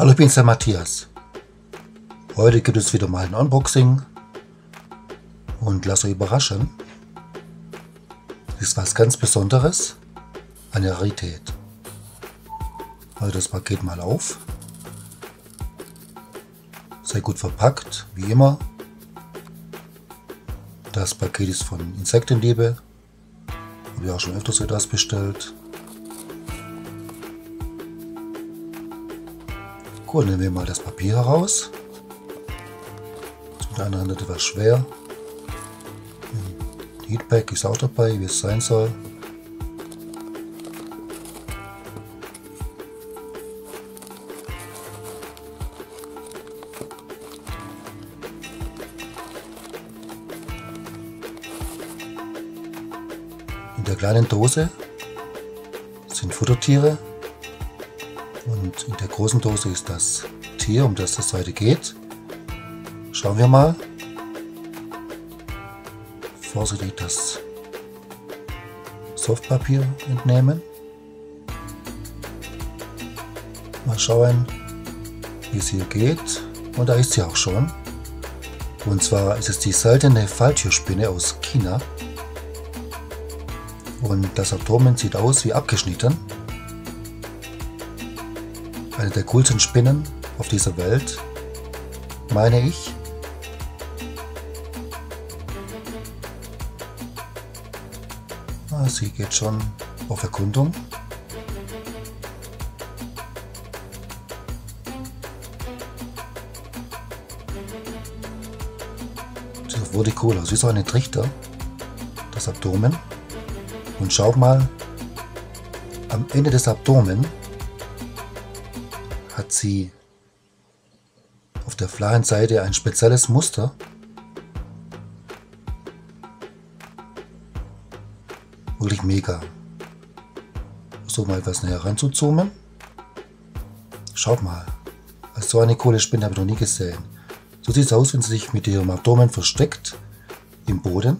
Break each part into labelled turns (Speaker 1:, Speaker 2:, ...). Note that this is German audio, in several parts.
Speaker 1: Hallo, ich bin's der Matthias. Heute gibt es wieder mal ein Unboxing und lasst euch überraschen. Ist was ganz Besonderes, eine Rarität. Also das Paket mal auf. Sehr gut verpackt, wie immer. Das Paket ist von Insektenliebe. Habe ich auch schon öfters etwas bestellt. Gut, nehmen wir mal das Papier heraus. Mit einer Hand etwas schwer. Heatpack ist auch dabei, wie es sein soll. In der kleinen Dose sind Futtertiere und in der großen Dose ist das Tier, um das das heute geht. Schauen wir mal. Vorsichtig das Softpapier entnehmen. Mal schauen, wie es hier geht. Und da ist sie auch schon. Und zwar ist es die seltene Falltürspinne aus China. Und das Abdomen sieht aus wie abgeschnitten eine der coolsten Spinnen auf dieser Welt, meine ich. Ah, sie geht schon auf Erkundung. Das wurde cool aus, wie so ein Trichter, das Abdomen. Und schau mal, am Ende des Abdomen hat sie auf der flachen Seite ein spezielles Muster. Wirklich mega. So mal etwas näher ranzuzoomen. Schaut mal. Also so eine coole Spinne habe ich noch nie gesehen. So sieht es aus, wenn sie sich mit ihrem Abdomen versteckt im Boden.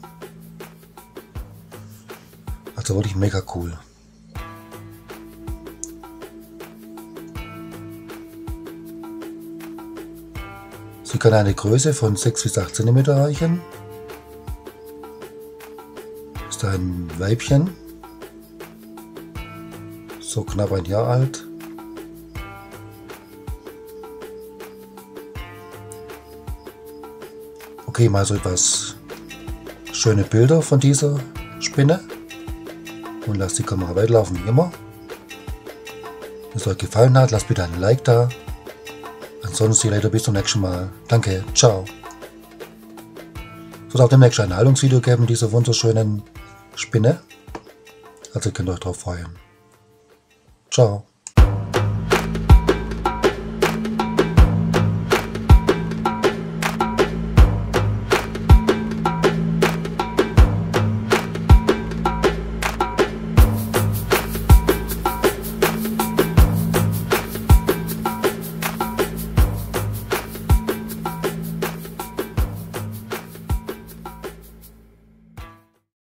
Speaker 1: Also wirklich mega cool. Sie kann eine Größe von 6 bis 8 cm erreichen. Ist ein Weibchen, so knapp ein Jahr alt. Okay, mal so etwas schöne Bilder von dieser Spinne und lasst die Kamera weiterlaufen wie immer. Wenn es euch gefallen hat, lasst bitte einen Like da Ansonsten see you later, bis zum nächsten Mal. Danke, ciao. Es wird auch demnächst ein Heilungsvideo geben, dieser wunderschönen Spinne. Also könnt ihr euch darauf freuen. Ciao.